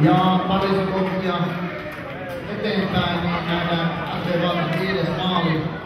Ja pari sekuntia eteenpäin, niin nähdään Ante Valtan viides maali.